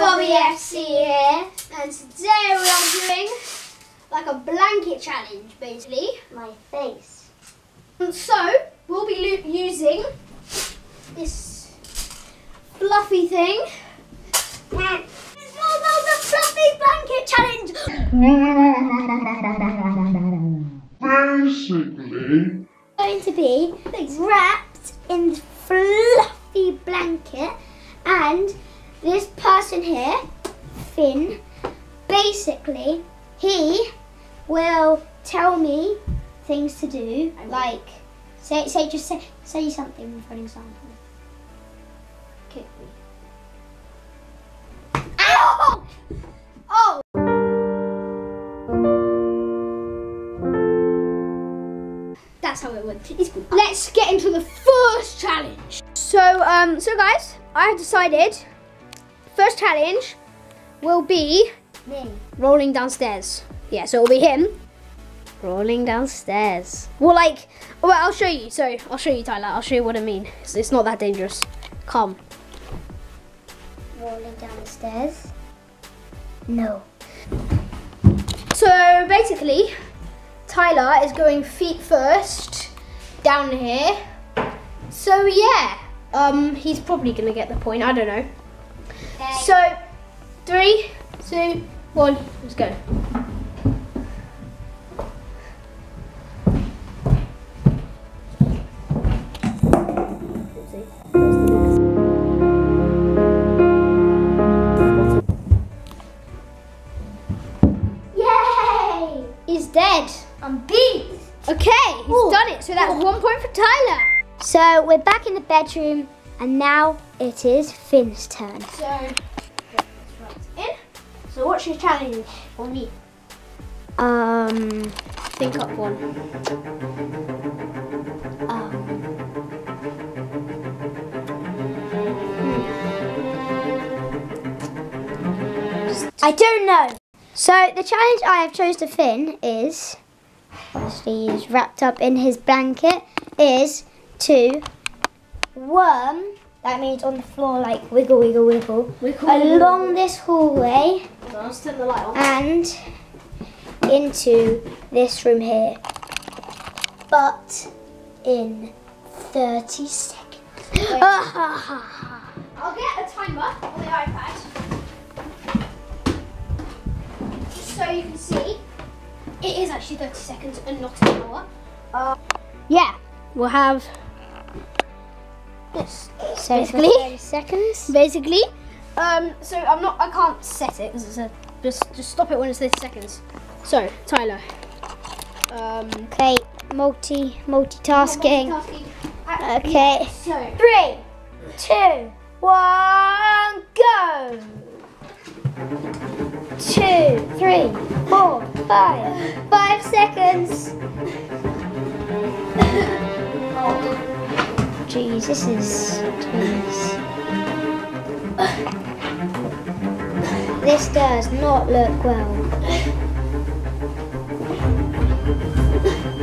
Bubby FT here, and today we are doing like a blanket challenge, basically. My face. And so we'll be using this fluffy thing. It's all about the fluffy blanket challenge. Basically, Going to be wrapped in fluffy blanket, and this person here, Finn, basically he will tell me things to do, like say say just say say something for an example. Kick me. Ow! Oh! That's how it went. It's good. Let's get into the first challenge. So, um, so guys, I have decided first challenge will be Me. rolling downstairs. Yeah, so it'll be him rolling downstairs. Well, like, well, I'll show you. So, I'll show you, Tyler. I'll show you what I mean. It's, it's not that dangerous. Come. Rolling down the stairs. No. So basically, Tyler is going feet first down here. So yeah, um, he's probably gonna get the point. I don't know. So three, two, one, let's go. Yay! He's dead. I'm beat. Okay, he's Ooh. done it. So that's one point for Tyler. So we're back in the bedroom, and now it is Finn's turn. So get this right in. So what's your challenge for me? Um. Think up one. I don't know. So the challenge I have chose to Finn is, obviously he's wrapped up in his blanket, is to worm. That means on the floor, like wiggle, wiggle, wiggle, along this hallway So I'll turn the light on. and into this room here. But in 30 seconds. I'll get a timer on the iPad. Just so you can see. It is actually 30 seconds and not an hour. Uh, yeah, we'll have this. so Basically. 30 seconds. Basically, um, so I'm not, I can't set it because it's a, just, just stop it when it's 30 seconds. So, Tyler. Um, Okay, multi multitasking. multitasking. Okay. So, Three, two, one, go. Two, three, four, five. Five seconds. Jeez, this is. Jeez. This does not look well.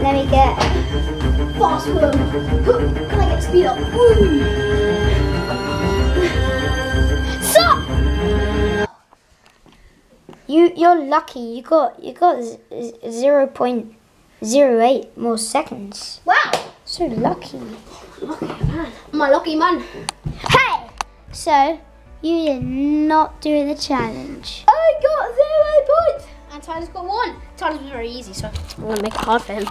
Let me get. fast forward. Can I get speed up? Stop! You you're lucky. You got you got zero point zero eight more seconds. Wow! So lucky. Lucky man. I'm a lucky man. Hey. So you did not do the challenge. I got zero points. And Tyler's got one. Tyler's was very easy, so I'm gonna make it hard for him.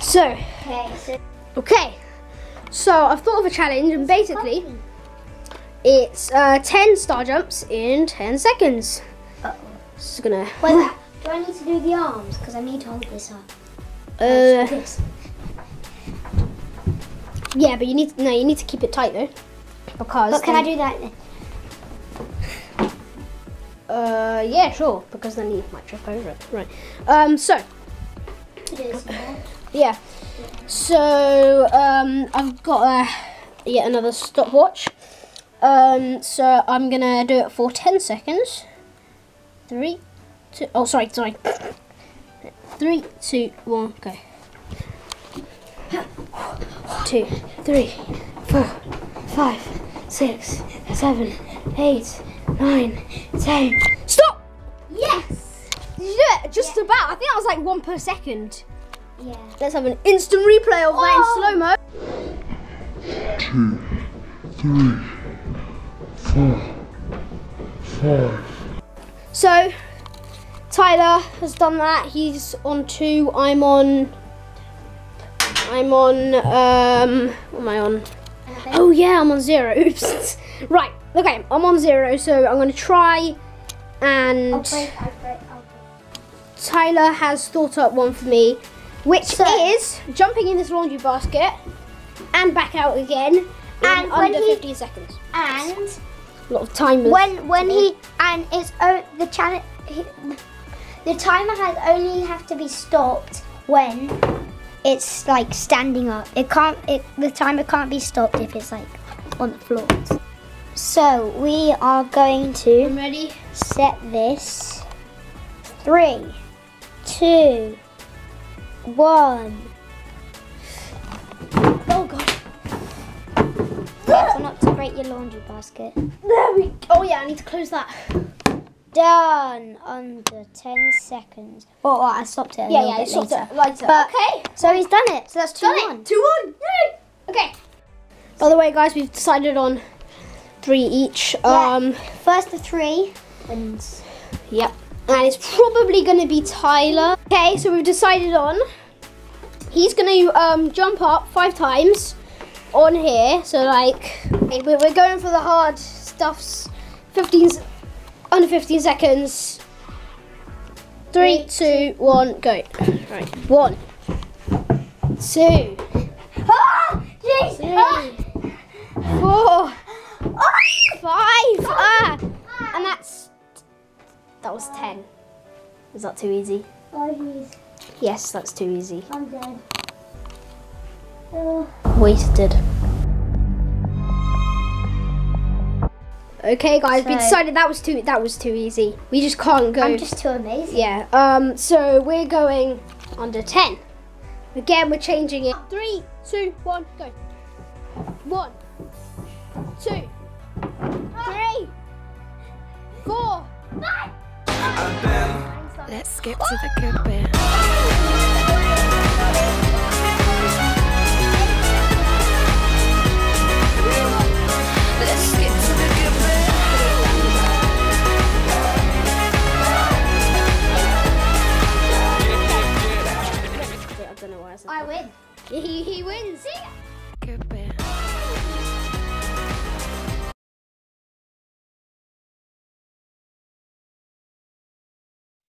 So, Okay. So okay. So I've thought of a challenge, and basically, it's uh, 10 star jumps in 10 seconds. Uh-oh. Just gonna. Wait, do I need to do the arms? Because I need to hold this up. Uh, this. Yeah, but you need no, you need to keep it tight though, because. But can I do that? Then? Uh, yeah, sure. Because then you might trip over it. Right. Um. So. It is. Yeah. So um, I've got uh, yet another stopwatch. Um, so I'm gonna do it for ten seconds. Three, two. Oh, sorry, sorry. Three, two, one, go. Two, three, four, five, six, seven, eight, nine, ten. Stop! Yes. Did you do it? Just about. I think that was like one per second. Yeah. Let's have an instant replay of that in slow mo. two, three, four, five. So, Tyler has done that. He's on two. I'm on. I'm on. Um, what am I on? Oh yeah, I'm on zero. Oops. right. Okay, I'm on zero. So I'm gonna try, and I'll break. I'll break. I'll break. Tyler has thought up one for me, which So- is jumping in this laundry basket and back out again And under he- 15 seconds. And A lot of timers. when when he and it's o- the channel the timer has only have to be stopped when it's like standing up. It can't. It the timer can't be stopped if it's like on the floor. So we are going to I'm ready. set this. Three, two, one. Oh god. Careful not to break your laundry basket. There we. Go. Oh yeah, I need to close that. Done under 10 seconds. Oh, I stopped it Yeah, yeah, it's sort later. lighter. But- okay. So he's done it. So that's 2 Done 1. it. Two one. Yay. Okay. By the way, guys, we've decided on three each. Um. First of three wins. Yep. And it's probably going to be Tyler. Okay, so we've decided on. He's going to um, jump up five times on here. So, like, we're going for the hard stuffs. 15, s- under 15 seconds. Three, two, one, go. Right. One, two, Ah! Jeez! three, four, five. Ah! And that's. That was 10. Is that too easy? Oh. Yes, that's too easy. I'm dead. Oh. Wasted. Okay, guys, we decided that was too that was too easy. We just can't go. I'm just too amazing. yeah. Um. So we're going under ten. Again, we're changing it. Three, two, one, go. One, two, three, four. Let's skip to the good bit. I win. He, he wins. See ya.